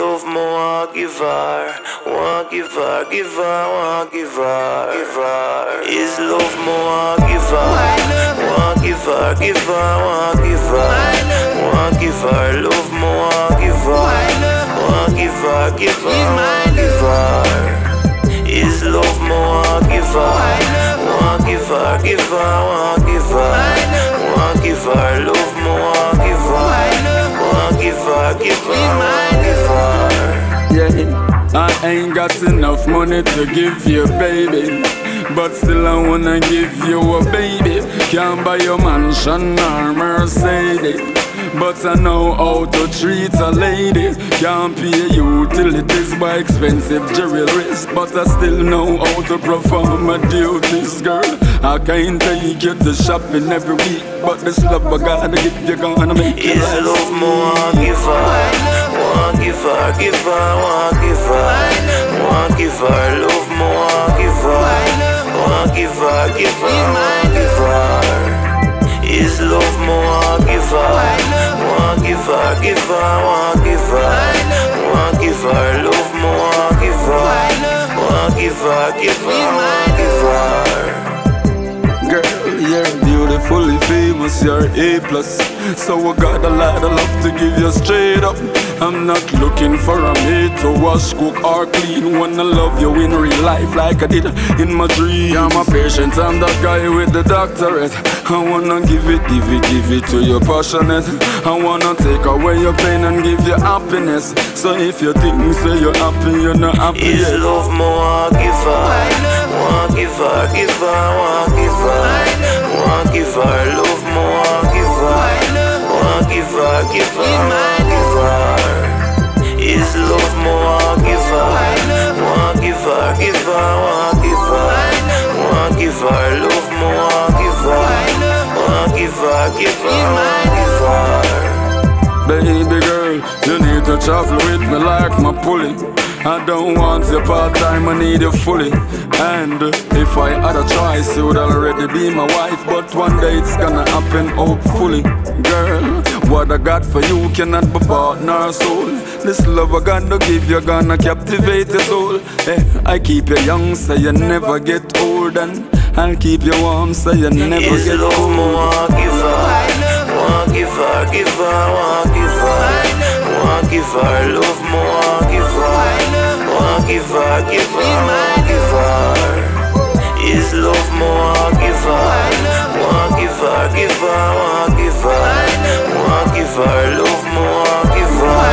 Love more give her, want give her, give her, want give her, give her. Is love more give her, want give her, give her, want give her, want give her. Love more give her, want give her, give her, want give her. Is love more give her, want give her, give her, want give her, want give her. Love more give her, give her, give her, want give her. Yeah, I ain't got enough money to give you, baby. But still, I wanna give you a baby. Can't buy your mansion or Mercedes. But I know how to treat a lady. Can't pay utilities by expensive jewelry But I still know how to perform my duties, girl. I can't take you to shopping every week. But this love I gotta give you, gonna make you Is last. love more give her, want give her, give her, want give her, want give her, love more give her, want give her, give her, want give her. Is love more give her, want give her, give her, want give her, want give her, love more give her, want give her, give her, want give her. Girl, you're beautifully famous, you're A plus. So I got a lot of love to give you straight up. I'm not looking for a mate to wash, cook or clean. Wanna love you in real life like I did in my dream. I'm a patient, I'm that guy with the doctorate. I wanna give it, give it, give it to you passionate. I wanna take away your pain and give you happiness. So if you think say you're happy, you're not happy. Is yet. love more give her, want give her, give her, want give her, want give her, love more give her, want give her, give her, want give her. Is love more give her, want give her, give her, want give her, want give her, love more give her, want give her, give her. To travel with me like my Pulley. I don't want you part time, I need you fully. And if I had a choice, you would already be my wife. But one day it's gonna happen, hopefully. Girl, what I got for you cannot be bought nor sold. This love I gonna give you, gonna captivate your soul. Eh, I keep you young, so you never get old. And I'll keep you warm, so you never Is get cold. more give her, want give her, give her, give her, give her, love more give her, want give her, give her, want give her. Is love more give her, want give her, give her, want give her, want give her, love more give her,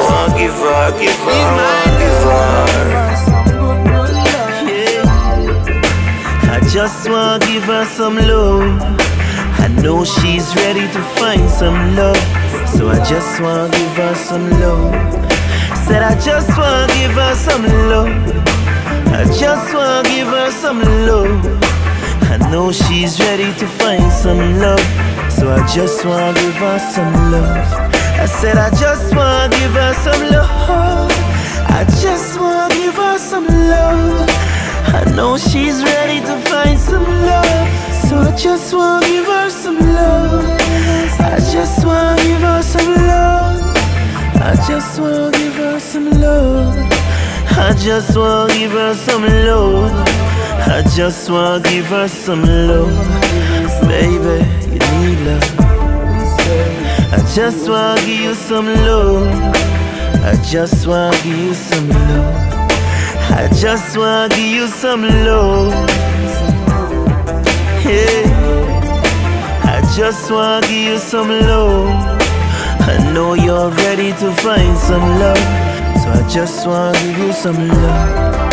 want give her, give her, want give her. I just wanna give her some love. I know she's ready to find some love. So I just wanna give her some love. Said I just wanna give her some love. I just wanna give her some love. I know she's ready to find some love. So I just wanna give her some love. I said I just wanna give her some love. I just wanna give her some love. I know she's ready to find some love. So I just wanna give her some love. I just wanna give her some love. I just wanna give her some love. I just wanna give her some love. I just wanna give her some love. Baby, you need love. I just wanna give you some love. I just wanna give you some love. I just wanna give you some love. I just wanna give you some love. I know you're ready to find some love. So I just wanna give you some love.